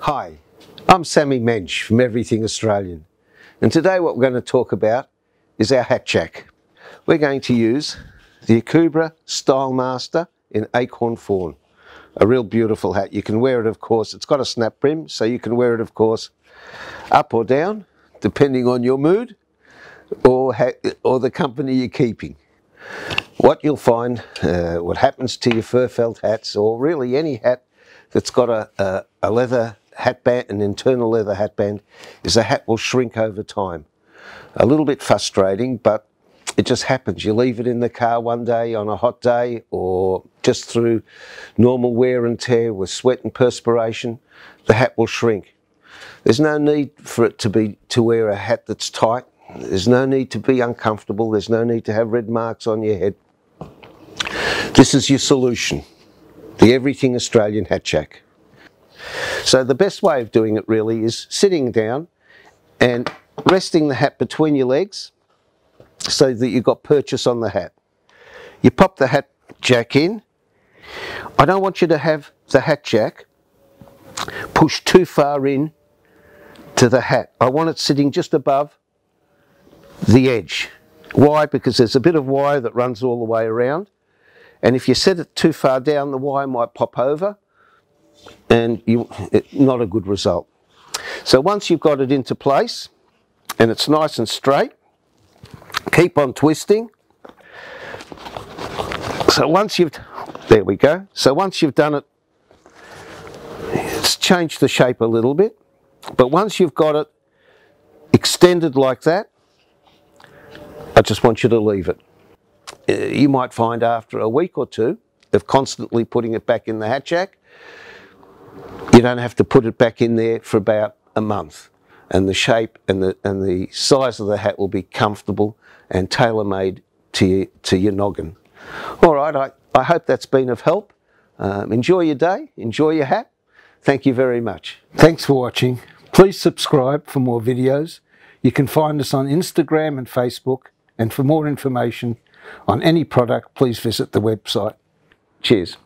Hi, I'm Sammy Mensch from Everything Australian and today what we're going to talk about is our hat jack. We're going to use the Akubra Stylemaster in Acorn Fawn. A real beautiful hat. You can wear it of course, it's got a snap brim so you can wear it of course up or down depending on your mood or, or the company you're keeping. What you'll find, uh, what happens to your fur felt hats or really any hat that's got a, a, a leather hatband, an internal leather hatband, is the hat will shrink over time. A little bit frustrating, but it just happens. You leave it in the car one day on a hot day or just through normal wear and tear with sweat and perspiration, the hat will shrink. There's no need for it to be to wear a hat that's tight. There's no need to be uncomfortable. There's no need to have red marks on your head. This is your solution. The Everything Australian Hat Jack. So the best way of doing it really is sitting down and resting the hat between your legs so that you've got purchase on the hat. You pop the hat jack in. I don't want you to have the hat jack pushed too far in to the hat. I want it sitting just above the edge. Why? Because there's a bit of wire that runs all the way around. And if you set it too far down, the wire might pop over and you, it, not a good result. So once you've got it into place and it's nice and straight, keep on twisting. So once you've, there we go. So once you've done it, it's changed the shape a little bit, but once you've got it extended like that, I just want you to leave it. Uh, you might find after a week or two of constantly putting it back in the hat jack, you don't have to put it back in there for about a month and the shape and the, and the size of the hat will be comfortable and tailor-made to, you, to your noggin. All right, I, I hope that's been of help. Um, enjoy your day, enjoy your hat. Thank you very much. Thanks for watching. Please subscribe for more videos. You can find us on Instagram and Facebook. And for more information on any product, please visit the website. Cheers.